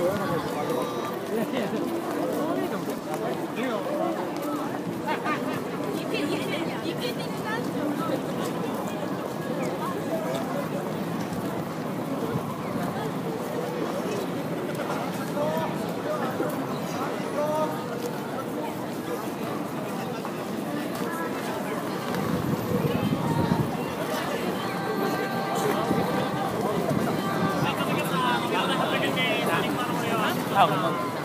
Yeah, yeah. 你想什